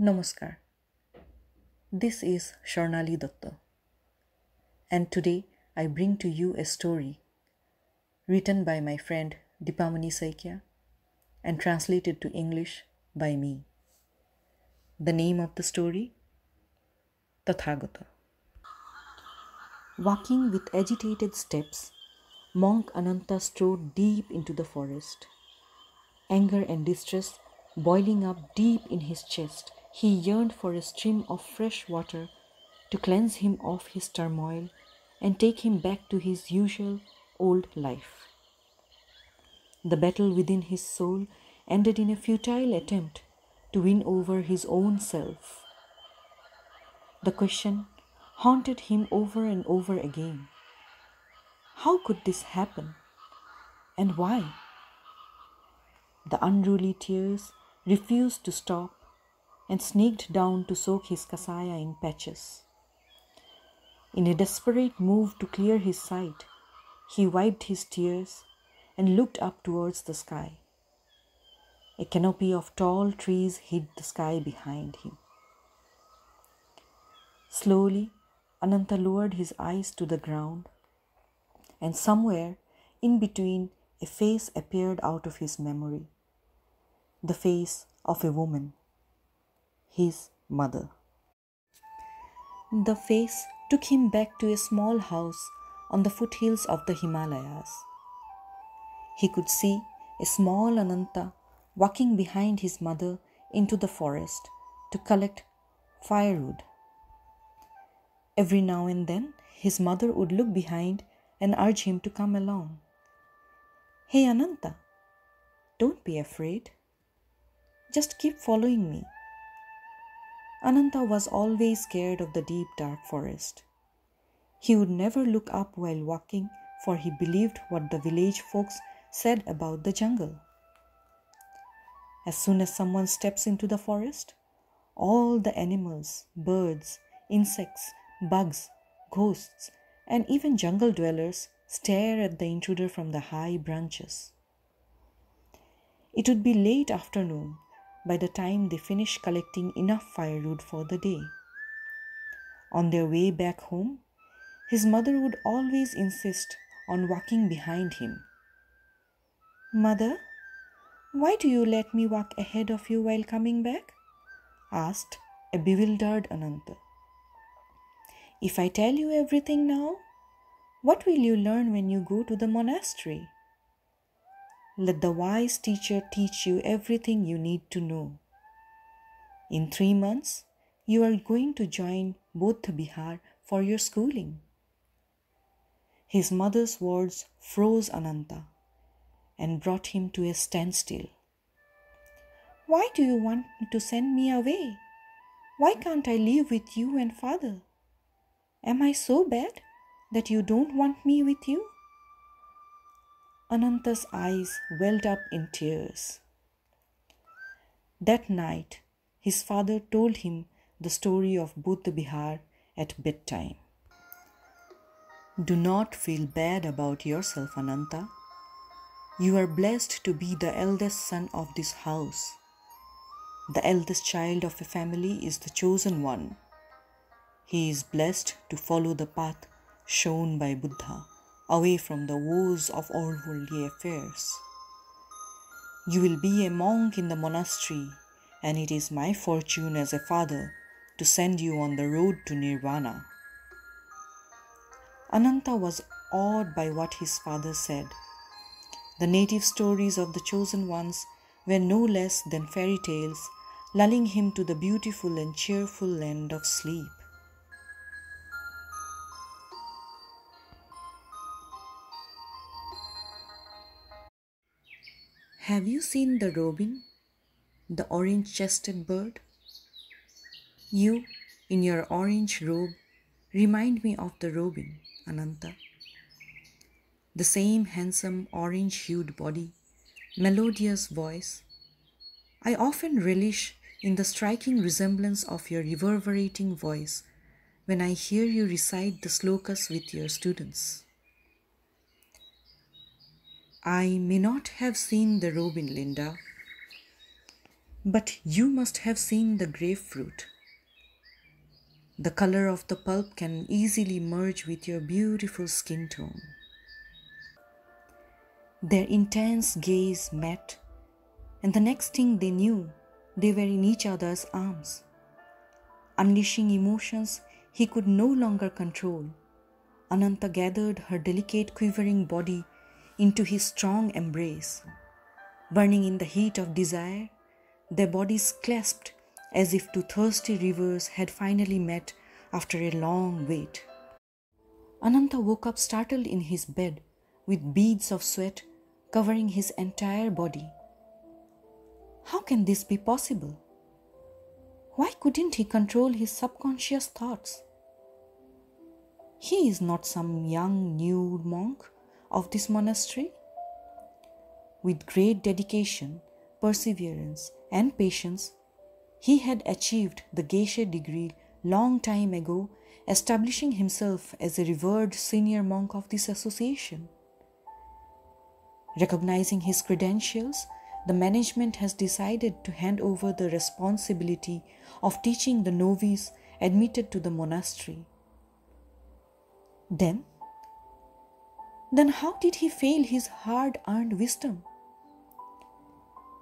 Namaskar. This is Sharnali Datta, and today I bring to you a story written by my friend Deepamoni Saikia and translated to English by me. The name of the story Tathagata. Walking with agitated steps, monk Ananta strode deep into the forest. Anger and distress boiling up deep in his chest, he yearned for a stream of fresh water to cleanse him of his turmoil and take him back to his usual old life. The battle within his soul ended in a futile attempt to win over his own self. The question haunted him over and over again How could this happen? And why? The unruly tears refused to stop and sneaked down to soak his kasaya in patches. In a desperate move to clear his sight, he wiped his tears and looked up towards the sky. A canopy of tall trees hid the sky behind him. Slowly, Ananta lowered his eyes to the ground, and somewhere in between, a face appeared out of his memory the face of a woman, his mother. The face took him back to a small house on the foothills of the Himalayas. He could see a small Ananta walking behind his mother into the forest to collect firewood. Every now and then, his mother would look behind and urge him to come along. Hey Ananta, don't be afraid. Just keep following me. Ananta was always scared of the deep dark forest. He would never look up while walking, for he believed what the village folks said about the jungle. As soon as someone steps into the forest, all the animals, birds, insects, bugs, ghosts, and even jungle dwellers stare at the intruder from the high branches. It would be late afternoon by the time they finish collecting enough firewood for the day. On their way back home, his mother would always insist on walking behind him. Mother, why do you let me walk ahead of you while coming back? asked a bewildered Ananta. If I tell you everything now, what will you learn when you go to the monastery? Let the wise teacher teach you everything you need to know. In three months, you are going to join Bodh Bihar for your schooling. His mother's words froze Ananta and brought him to a standstill. Why do you want to send me away? Why can't I live with you and father? Am I so bad that you don't want me with you? Ananta's eyes welled up in tears. That night, his father told him the story of Buddha Bihar at bedtime. Do not feel bad about yourself, Ananta. You are blessed to be the eldest son of this house. The eldest child of a family is the chosen one. He is blessed to follow the path shown by Buddha away from the woes of all worldly affairs. You will be a monk in the monastery, and it is my fortune as a father to send you on the road to Nirvana. Ananta was awed by what his father said. The native stories of the chosen ones were no less than fairy tales, lulling him to the beautiful and cheerful land of sleep. Have you seen the robin, the orange chested bird? You, in your orange robe, remind me of the robin, Ananta. The same handsome orange hued body, melodious voice. I often relish in the striking resemblance of your reverberating voice when I hear you recite the slokas with your students. I may not have seen the robin, Linda, But you must have seen the grapefruit. The color of the pulp can easily merge with your beautiful skin tone. Their intense gaze met, and the next thing they knew, they were in each other's arms. Unleashing emotions he could no longer control, Ananta gathered her delicate, quivering body into his strong embrace. Burning in the heat of desire, their bodies clasped as if two thirsty rivers had finally met after a long wait. Ananta woke up startled in his bed with beads of sweat covering his entire body. How can this be possible? Why couldn't he control his subconscious thoughts? He is not some young new monk of this monastery. With great dedication, perseverance, and patience, he had achieved the Geshe degree long time ago, establishing himself as a revered senior monk of this association. Recognizing his credentials, the management has decided to hand over the responsibility of teaching the novice admitted to the monastery. Then, then how did he fail his hard earned wisdom?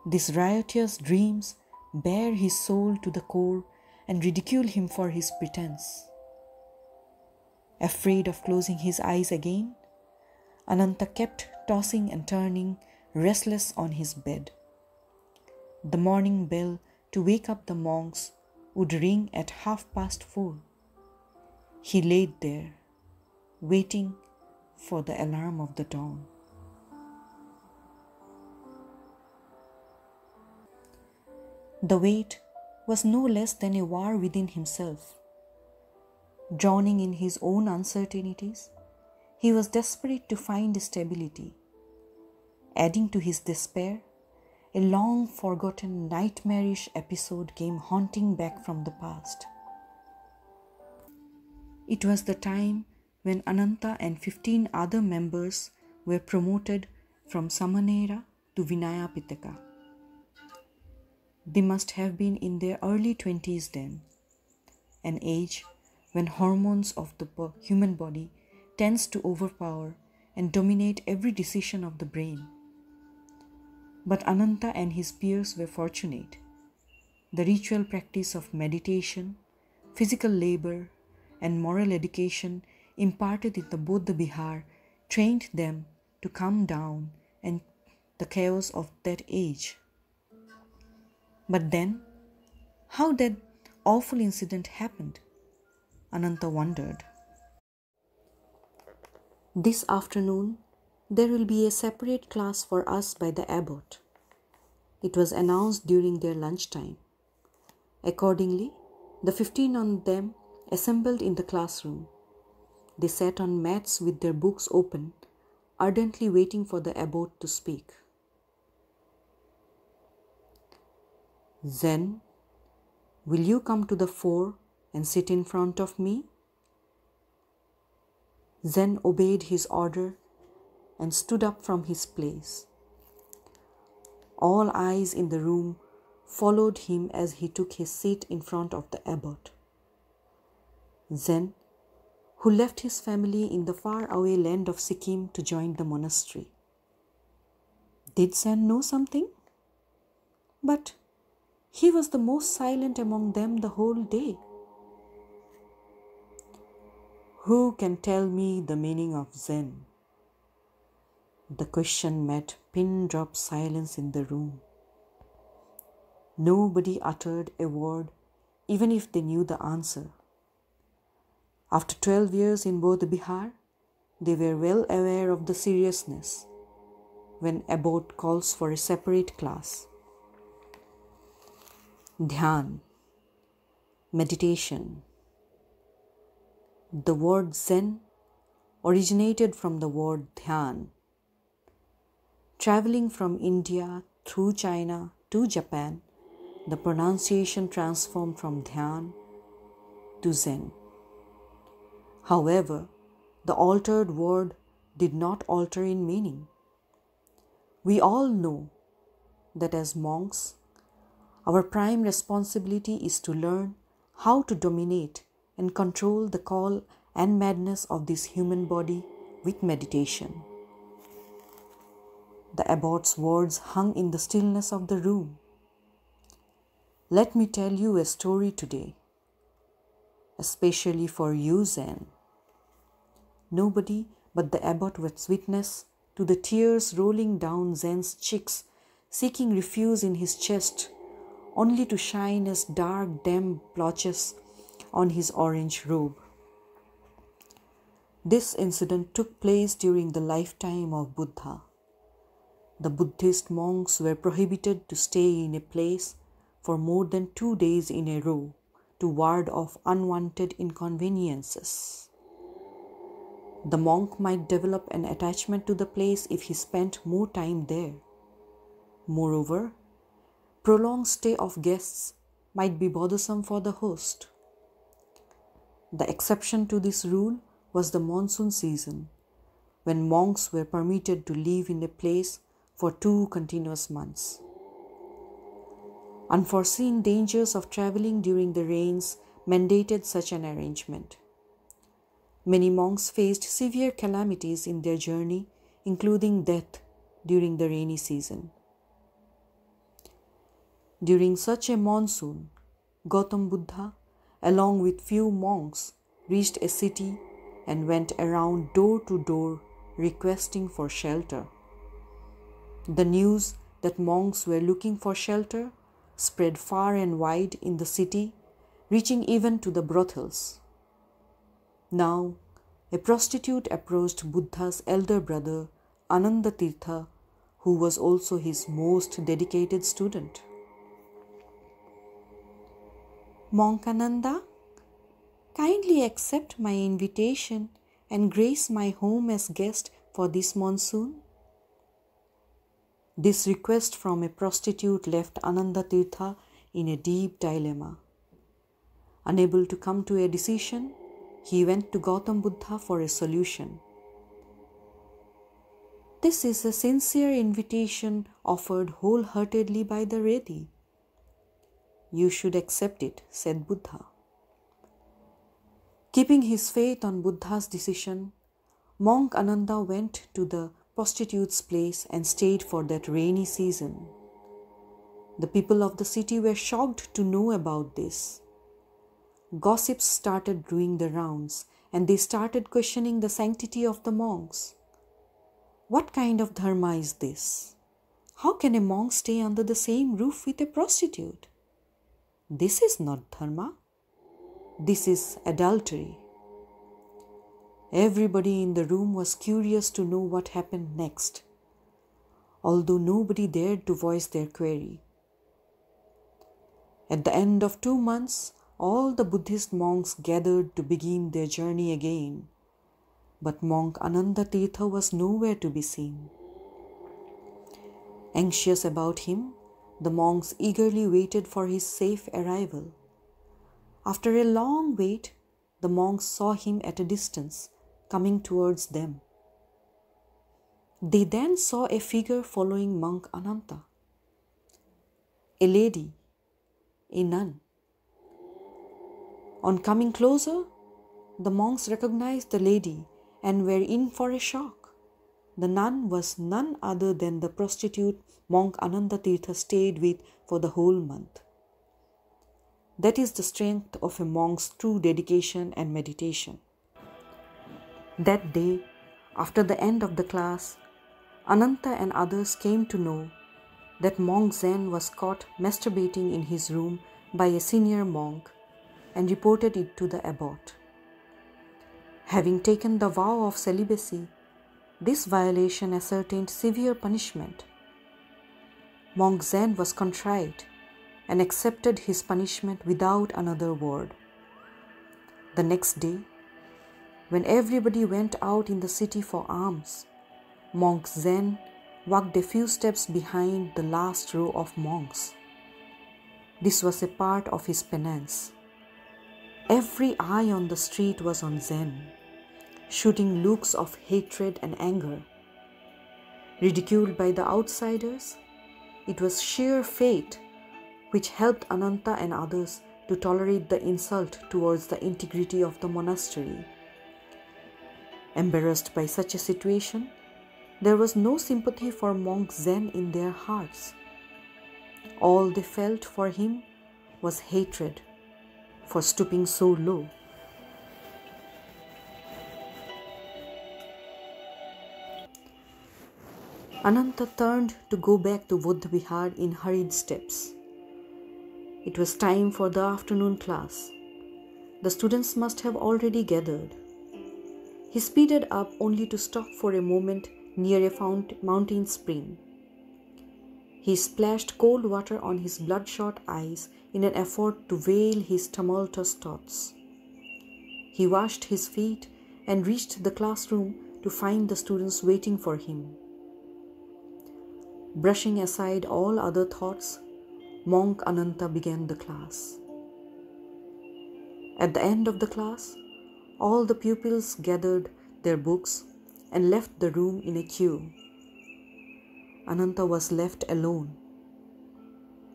These riotous dreams bear his soul to the core and ridicule him for his pretense. Afraid of closing his eyes again, Ananta kept tossing and turning, restless on his bed. The morning bell to wake up the monks would ring at half past four. He laid there, waiting for the alarm of the dawn. The weight was no less than a war within himself. Drowning in his own uncertainties, he was desperate to find stability. Adding to his despair, a long forgotten nightmarish episode came haunting back from the past. It was the time when Ananta and 15 other members were promoted from Samanera to Vinaya Pitaka. They must have been in their early 20s then, an age when hormones of the human body tends to overpower and dominate every decision of the brain. But Ananta and his peers were fortunate. The ritual practice of meditation, physical labor, and moral education imparted in the Buddha Bihar trained them to calm down and the chaos of that age. But then, how that awful incident happened? Ananta wondered. This afternoon, there will be a separate class for us by the abbot. It was announced during their lunchtime. Accordingly, the 15 of them assembled in the classroom. They sat on mats with their books open, ardently waiting for the abbot to speak. Zen, will you come to the fore and sit in front of me? Zen obeyed his order and stood up from his place. All eyes in the room followed him as he took his seat in front of the abbot. Zen, who left his family in the far-away land of Sikkim to join the monastery. Did Zen know something? But he was the most silent among them the whole day. Who can tell me the meaning of Zen? The question met pin drop silence in the room. Nobody uttered a word, even if they knew the answer. After 12 years in Bodh Bihar, they were well aware of the seriousness when Abbot calls for a separate class. Dhyan, meditation, the word Zen originated from the word Dhyan. Traveling from India through China to Japan, the pronunciation transformed from Dhyan to Zen. However, the altered word did not alter in meaning. We all know that as monks, our prime responsibility is to learn how to dominate and control the call and madness of this human body with meditation. The abbot's words hung in the stillness of the room. Let me tell you a story today, especially for you, Zen. Nobody but the abbot was witness to the tears rolling down Zen's cheeks, seeking refuge in his chest, only to shine as dark, damp blotches on his orange robe. This incident took place during the lifetime of Buddha. The Buddhist monks were prohibited to stay in a place for more than two days in a row to ward off unwanted inconveniences. The monk might develop an attachment to the place if he spent more time there. Moreover, prolonged stay of guests might be bothersome for the host. The exception to this rule was the monsoon season, when monks were permitted to live in a place for two continuous months. Unforeseen dangers of traveling during the rains mandated such an arrangement. Many monks faced severe calamities in their journey, including death during the rainy season. During such a monsoon, Gautam Buddha, along with few monks, reached a city and went around door to door requesting for shelter. The news that monks were looking for shelter spread far and wide in the city, reaching even to the brothels. Now, a prostitute approached Buddha's elder brother, Ananda Tirtha, who was also his most dedicated student. Monk Ananda, kindly accept my invitation and grace my home as guest for this monsoon. This request from a prostitute left Ananda Tirtha in a deep dilemma. Unable to come to a decision, he went to Gautam Buddha for a solution. This is a sincere invitation offered wholeheartedly by the ready. You should accept it, said Buddha. Keeping his faith on Buddha's decision, monk Ananda went to the prostitute's place and stayed for that rainy season. The people of the city were shocked to know about this. Gossips started doing the rounds and they started questioning the sanctity of the monks. What kind of dharma is this? How can a monk stay under the same roof with a prostitute? This is not dharma. This is adultery. Everybody in the room was curious to know what happened next, although nobody dared to voice their query. At the end of two months, all the Buddhist monks gathered to begin their journey again, but monk Ananda Tirtha was nowhere to be seen. Anxious about him, the monks eagerly waited for his safe arrival. After a long wait, the monks saw him at a distance coming towards them. They then saw a figure following monk Ananda. A lady, a nun. On coming closer, the monks recognized the lady and were in for a shock. The nun was none other than the prostitute monk Ananda Tirtha stayed with for the whole month. That is the strength of a monk's true dedication and meditation. That day, after the end of the class, Ananta and others came to know that monk Zen was caught masturbating in his room by a senior monk and reported it to the abbot. Having taken the vow of celibacy, this violation ascertained severe punishment. Monk Zen was contrite and accepted his punishment without another word. The next day, when everybody went out in the city for alms, monk Zen walked a few steps behind the last row of monks. This was a part of his penance. Every eye on the street was on Zen, shooting looks of hatred and anger. Ridiculed by the outsiders, it was sheer fate which helped Ananta and others to tolerate the insult towards the integrity of the monastery. Embarrassed by such a situation, there was no sympathy for monk Zen in their hearts. All they felt for him was hatred for stooping so low. Ananta turned to go back to Buddha in hurried steps. It was time for the afternoon class. The students must have already gathered. He speeded up only to stop for a moment near a fount- mountain spring. He splashed cold water on his bloodshot eyes in an effort to veil his tumultuous thoughts. He washed his feet and reached the classroom to find the students waiting for him. Brushing aside all other thoughts, Monk Ananta began the class. At the end of the class, all the pupils gathered their books and left the room in a queue. Ananta was left alone,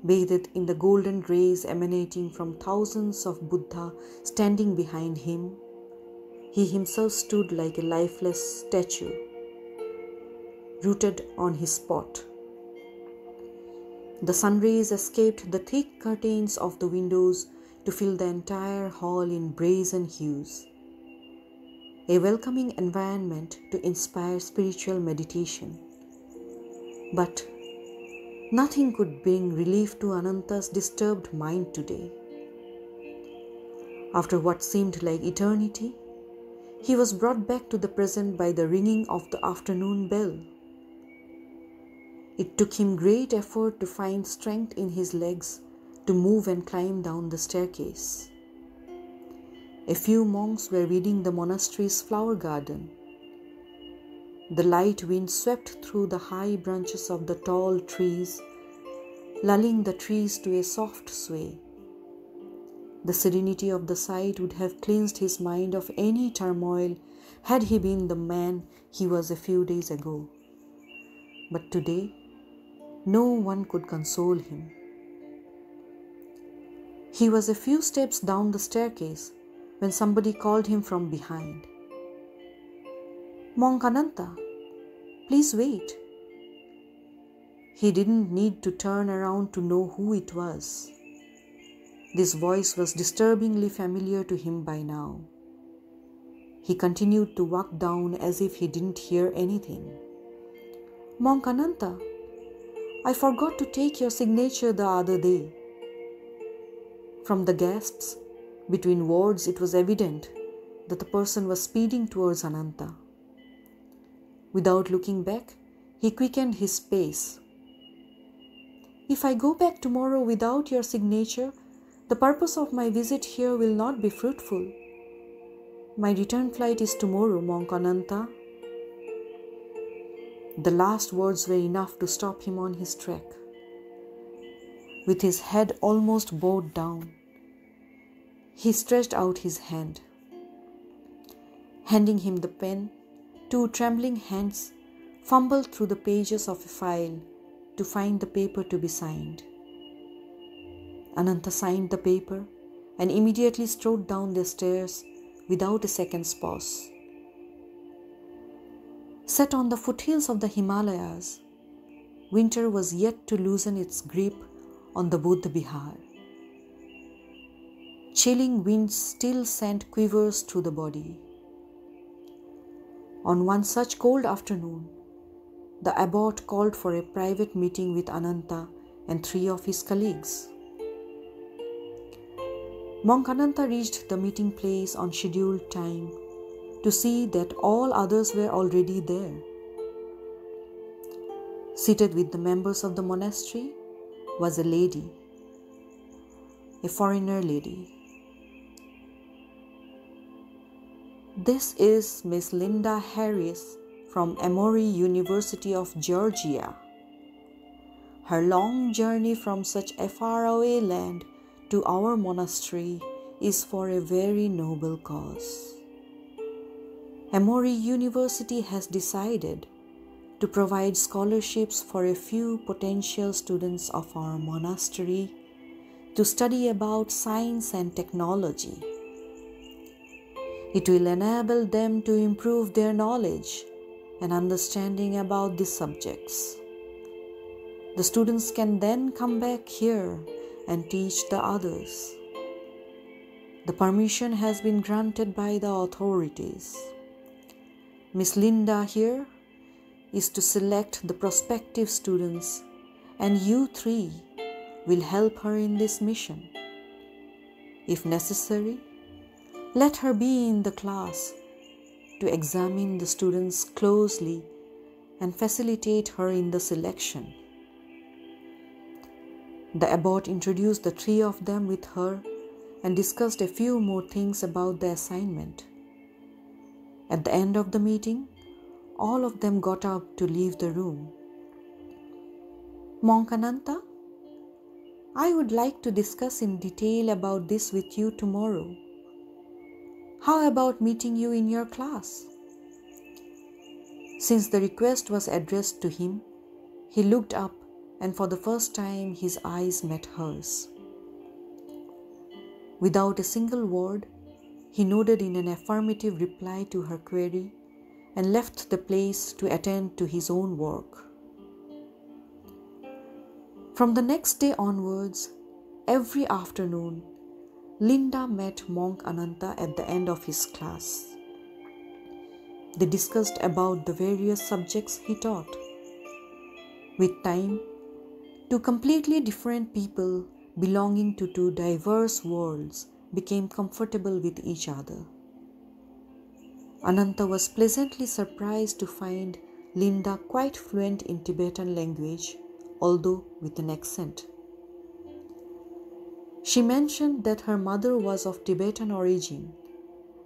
bathed in the golden rays emanating from thousands of Buddha standing behind him. He himself stood like a lifeless statue, rooted on his spot. The sun rays escaped the thick curtains of the windows to fill the entire hall in brazen hues. A welcoming environment to inspire spiritual meditation. But nothing could bring relief to Ananta's disturbed mind today. After what seemed like eternity, he was brought back to the present by the ringing of the afternoon bell. It took him great effort to find strength in his legs to move and climb down the staircase. A few monks were weeding the monastery's flower garden. The light wind swept through the high branches of the tall trees, lulling the trees to a soft sway. The serenity of the sight would have cleansed his mind of any turmoil had he been the man he was a few days ago. But today, no one could console him. He was a few steps down the staircase when somebody called him from behind. Monk Ananta, please wait. He didn't need to turn around to know who it was. This voice was disturbingly familiar to him by now. He continued to walk down as if he didn't hear anything. Monk Ananta, I forgot to take your signature the other day. From the gasps between words, it was evident that the person was speeding towards Ananta. Without looking back, he quickened his pace. If I go back tomorrow without your signature, the purpose of my visit here will not be fruitful. My return flight is tomorrow, Monk Ananta. The last words were enough to stop him on his track. With his head almost bowed down, he stretched out his hand. Handing him the pen, two trembling hands fumbled through the pages of a file to find the paper to be signed. Ananta signed the paper and immediately strode down the stairs without a second's pause. Set on the foothills of the Himalayas, winter was yet to loosen its grip on the Buddha Bihar. Chilling winds still sent quivers through the body. On one such cold afternoon, the abbot called for a private meeting with Ananta and three of his colleagues. Monk Ananta reached the meeting place on scheduled time to see that all others were already there. Seated with the members of the monastery was a lady, a foreigner lady. This is Miss Linda Harris from Emory University of Georgia. Her long journey from such a faraway land to our monastery is for a very noble cause. Emory University has decided to provide scholarships for a few potential students of our monastery to study about science and technology. It will enable them to improve their knowledge and understanding about these subjects. The students can then come back here and teach the others. The permission has been granted by the authorities. Miss Linda here is to select the prospective students, and you three will help her in this mission. If necessary, let her be in the class to examine the students closely and facilitate her in the selection. The abbot introduced the three of them with her and discussed a few more things about the assignment. At the end of the meeting, all of them got up to leave the room. Monk Ananta, I would like to discuss in detail about this with you tomorrow. How about meeting you in your class? Since the request was addressed to him, he looked up and for the first time his eyes met hers. Without a single word, he nodded in an affirmative reply to her query and left the place to attend to his own work. From the next day onwards, every afternoon, Linda met Monk Ananta at the end of his class. They discussed about the various subjects he taught. With time, two completely different people belonging to two diverse worlds became comfortable with each other. Ananta was pleasantly surprised to find Linda quite fluent in Tibetan language, although with an accent. She mentioned that her mother was of Tibetan origin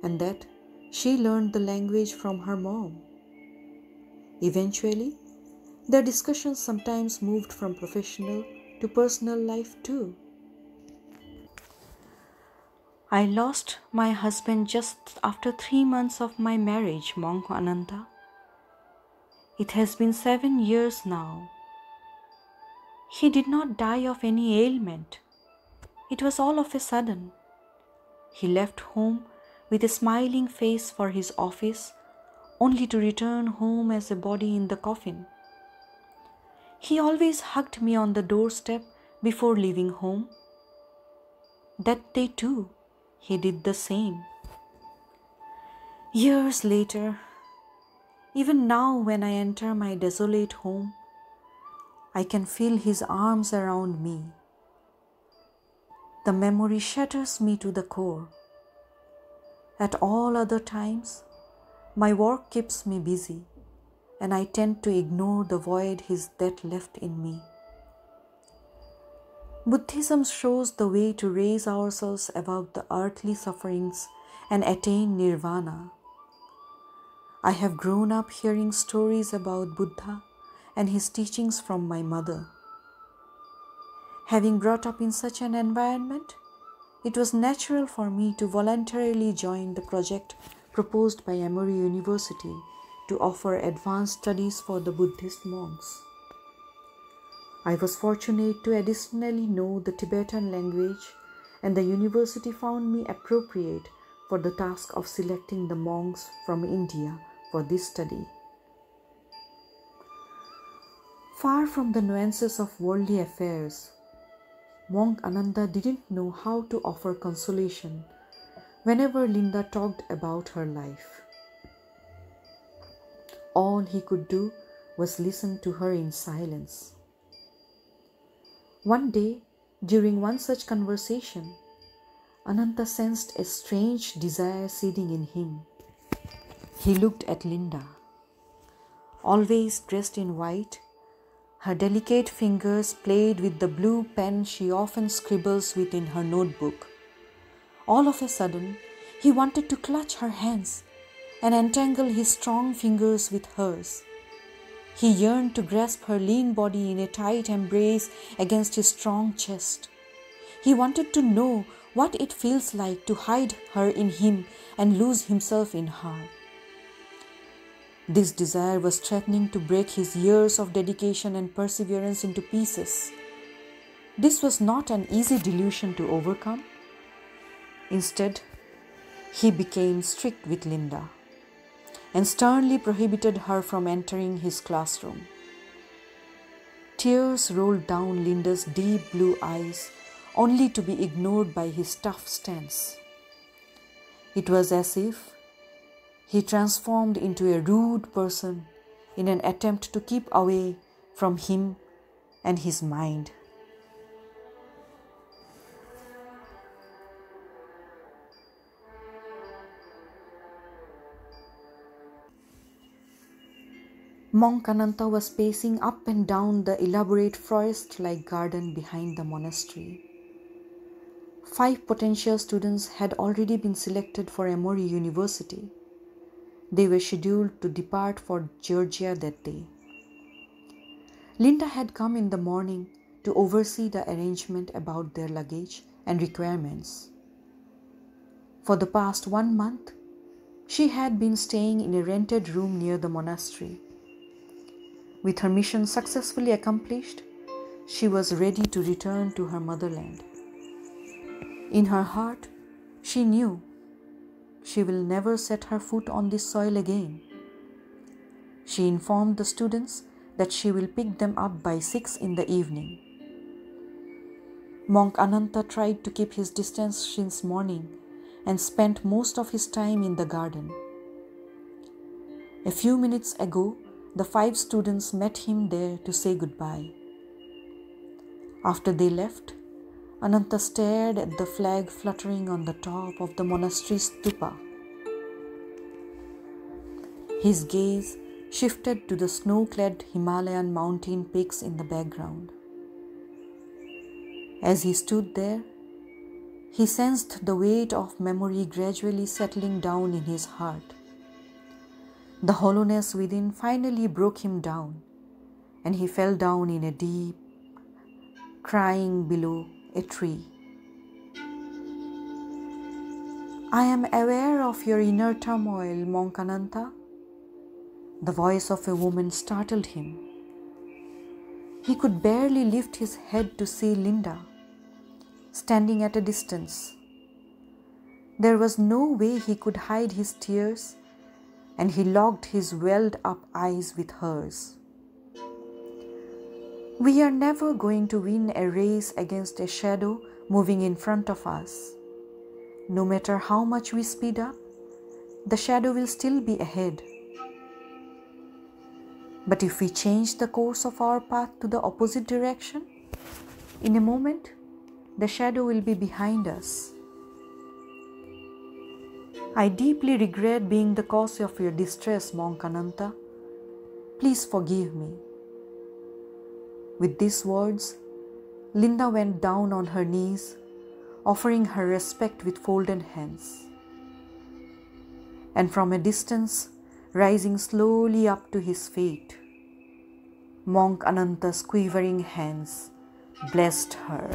and that she learned the language from her mom. Eventually, their discussions sometimes moved from professional to personal life too. I lost my husband just after three months of my marriage, Monk Ananta. It has been seven years now. He did not die of any ailment. It was all of a sudden. He left home with a smiling face for his office, only to return home as a body in the coffin. He always hugged me on the doorstep before leaving home. That day, too, he did the same. Years later, even now when I enter my desolate home, I can feel his arms around me the memory shatters me to the core. At all other times, my work keeps me busy, and I tend to ignore the void his death left in me. Buddhism shows the way to raise ourselves above the earthly sufferings and attain nirvana. I have grown up hearing stories about Buddha and his teachings from my mother. Having brought up in such an environment, it was natural for me to voluntarily join the project proposed by Emory University to offer advanced studies for the Buddhist monks. I was fortunate to additionally know the Tibetan language, and the university found me appropriate for the task of selecting the monks from India for this study. Far from the nuances of worldly affairs, Monk Ananta didn't know how to offer consolation whenever Linda talked about her life. All he could do was listen to her in silence. One day, during one such conversation, Ananta sensed a strange desire seeding in him. He looked at Linda. Always dressed in white, her delicate fingers played with the blue pen she often scribbles with in her notebook. All of a sudden, he wanted to clutch her hands and entangle his strong fingers with hers. He yearned to grasp her lean body in a tight embrace against his strong chest. He wanted to know what it feels like to hide her in him and lose himself in her. This desire was threatening to break his years of dedication and perseverance into pieces. This was not an easy delusion to overcome. Instead, he became strict with Linda and sternly prohibited her from entering his classroom. Tears rolled down Linda's deep blue eyes, only to be ignored by his tough stance. It was as if he transformed into a rude person in an attempt to keep away from him and his mind. Monk Ananta was pacing up and down the elaborate forest like garden behind the monastery. Five potential students had already been selected for Emory University. They were scheduled to depart for Georgia that day. Linda had come in the morning to oversee the arrangement about their luggage and requirements. For the past one month, she had been staying in a rented room near the monastery with her mission successfully accomplished, she was ready to return to her motherland. In her heart, she knew she will never set her foot on this soil again. She informed the students that she will pick them up by six in the evening. Monk Ananta tried to keep his distance since morning and spent most of his time in the garden. A few minutes ago, the five students met him there to say goodbye. After they left, Ananta stared at the flag fluttering on the top of the monastery stupa. His gaze shifted to the snow clad Himalayan mountain peaks in the background. As he stood there, he sensed the weight of memory gradually settling down in his heart. The hollowness within finally broke him down, and he fell down in a deep, crying below a tree. I am aware of your inner turmoil, Monk Ananta. The voice of a woman startled him. He could barely lift his head to see Linda, standing at a distance. There was no way he could hide his tears and he locked his welled up eyes with hers. We are never going to win a race against a shadow moving in front of us. No matter how much we speed up, the shadow will still be ahead. But if we change the course of our path to the opposite direction, in a moment, the shadow will be behind us. I deeply regret being the cause of your distress, Monk Ananta. Please forgive me. With these words, Linda went down on her knees, offering her respect with folded hands. And from a distance, rising slowly up to his feet, Monk Ananta's quivering hands blessed her.